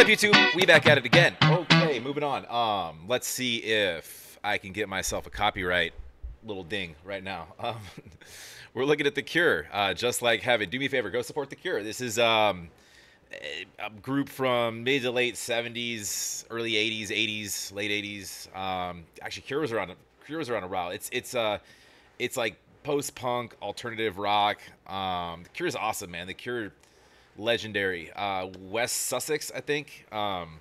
What up, YouTube? We back at it again. Okay, moving on. Um, let's see if I can get myself a copyright little ding right now. Um, we're looking at The Cure, uh, just like heaven. Do me a favor, go support The Cure. This is um, a group from mid to late 70s, early 80s, 80s, late 80s. Um, actually, Cure was around. Cure was around a while. It's it's uh, it's like post punk, alternative rock. Um, the Cure is awesome, man. The Cure, legendary. Uh, West Sussex, I think. Um,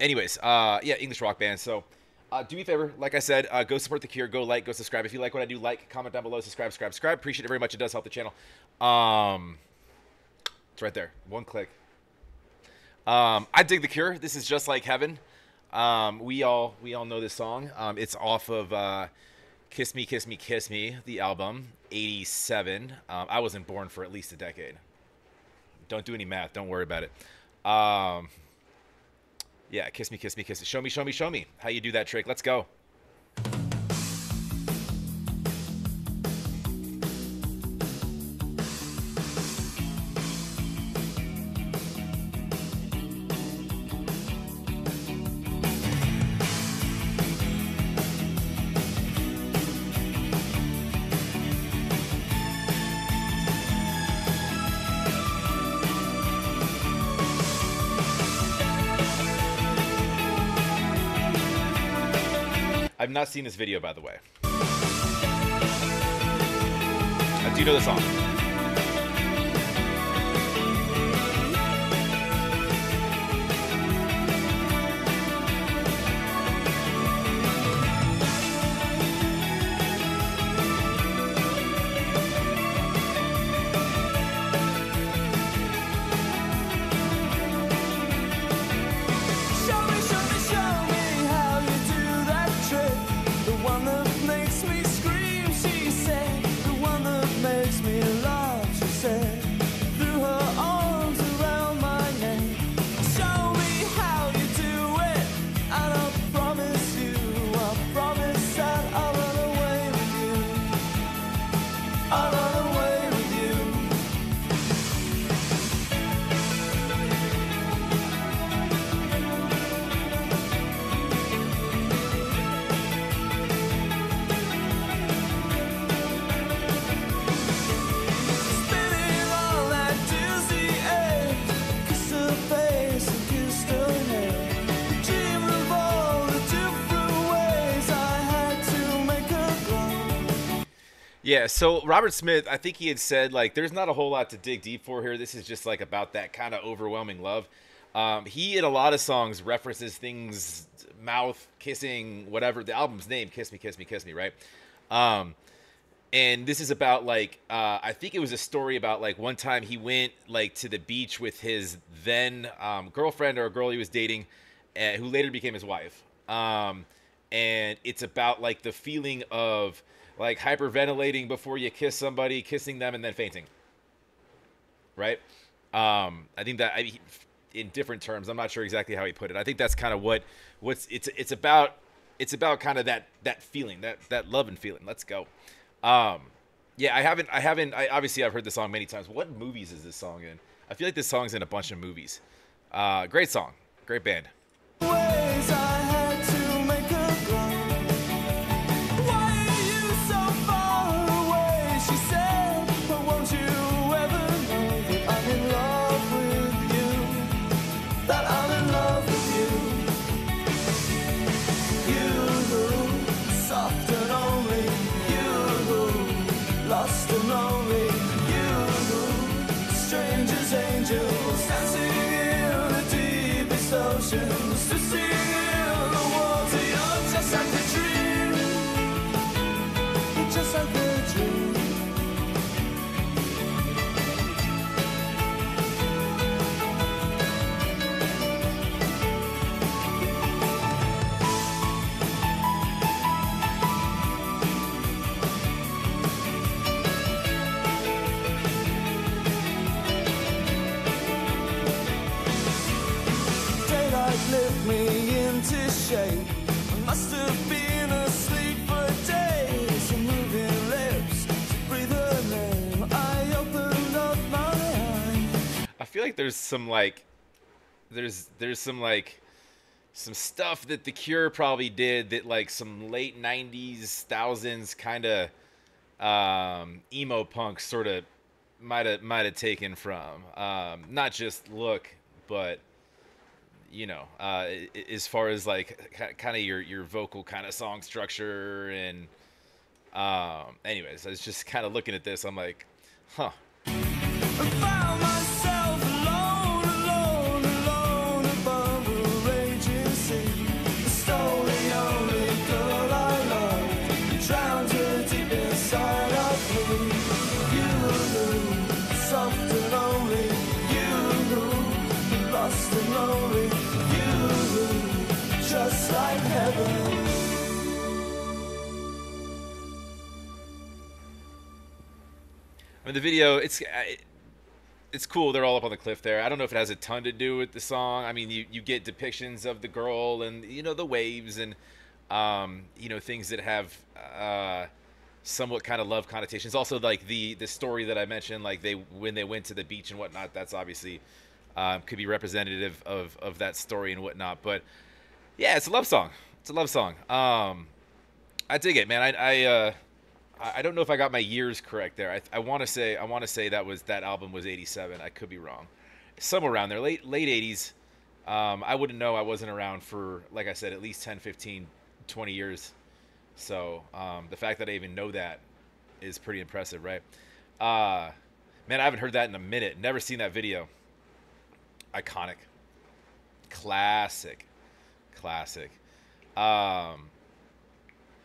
anyways, uh, yeah, English rock band. So, uh, do me a favor, like I said, uh, go support the Cure, go like, go subscribe. If you like what I do, like, comment down below, subscribe, subscribe, subscribe. Appreciate it very much. It does help the channel. Um, it's right there, one click. Um, I dig the Cure. This is just like heaven. Um, we all we all know this song. Um, it's off of uh, "Kiss Me, Kiss Me, Kiss Me," the album, '87. Um, I wasn't born for at least a decade. Don't do any math. Don't worry about it. Um, yeah, kiss me, kiss me, kiss me. Show me, show me, show me how you do that trick. Let's go. I've not seen this video, by the way. I do know the song. Yeah, so Robert Smith, I think he had said like there's not a whole lot to dig deep for here. This is just like about that kind of overwhelming love. Um, he in a lot of songs references things, mouth kissing, whatever the album's name, "Kiss Me, Kiss Me, Kiss Me," right? Um, and this is about like uh, I think it was a story about like one time he went like to the beach with his then um, girlfriend or a girl he was dating, uh, who later became his wife. Um, and it's about like the feeling of like hyperventilating before you kiss somebody, kissing them, and then fainting. Right? Um, I think that I, in different terms, I'm not sure exactly how he put it. I think that's kind of what what's it's it's about. It's about kind of that that feeling, that that love and feeling. Let's go. Um, yeah, I haven't I haven't I obviously I've heard the song many times. What movies is this song in? I feel like this song's in a bunch of movies. Uh, great song, great band. Oceans, to sing I feel like there's some like there's there's some like some stuff that the Cure probably did that like some late '90s, thousands kind of um, emo punk sort of might have might have taken from. Um, not just look, but you know, uh, as far as like kind of your your vocal kind of song structure and um, anyways, I was just kind of looking at this. I'm like, huh. I mean, the video it's I- it's cool. They're all up on the cliff there. I don't know if it has a ton to do with the song. I mean, you, you get depictions of the girl and you know the waves and um, you know things that have uh, somewhat kind of love connotations. Also, like the the story that I mentioned, like they when they went to the beach and whatnot. That's obviously um, could be representative of of that story and whatnot. But yeah, it's a love song. It's a love song. Um, I dig it, man. I I, uh, I don't know if I got my years correct there. I, I want to say I want to say that was that album was '87. I could be wrong, somewhere around there, late late '80s. Um, I wouldn't know. I wasn't around for like I said, at least 10, 15, 20 years. So um, the fact that I even know that is pretty impressive, right? Uh, man, I haven't heard that in a minute. Never seen that video. Iconic, classic, classic. Um,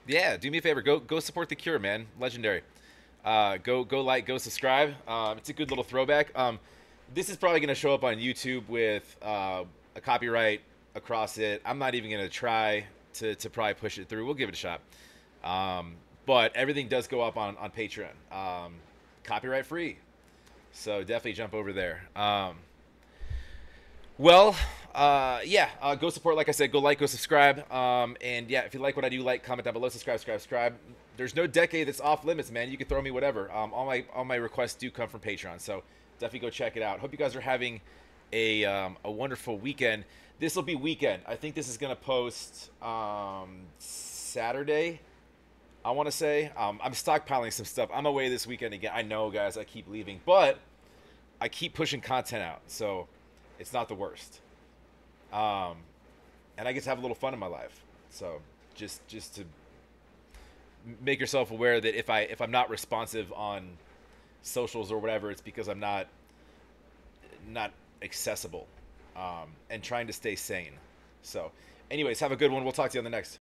yeah, do me a favor. Go go support the Cure, man. Legendary. Uh, go go like, go subscribe. Um, it's a good little throwback. Um, this is probably gonna show up on YouTube with uh, a copyright across it. I'm not even gonna try to to probably push it through. We'll give it a shot. Um, but everything does go up on on Patreon, um, copyright free. So definitely jump over there. Well, uh, yeah, uh, go support. Like I said, go like, go subscribe. Um, and yeah, if you like what I do, like, comment down below, subscribe, subscribe, subscribe. There's no decade that's off limits, man. You can throw me whatever. Um, all my all my requests do come from Patreon, so definitely go check it out. Hope you guys are having a um, a wonderful weekend. This will be weekend. I think this is gonna post um, Saturday. I want to say um, I'm stockpiling some stuff. I'm away this weekend again. I know, guys. I keep leaving, but I keep pushing content out, so it's not the worst. Um, and I get to have a little fun in my life. So just just to make yourself aware that if I if I'm not responsive on socials or whatever, it's because I'm not not accessible um, and trying to stay sane. So, anyways, have a good one. We'll talk to you on the next.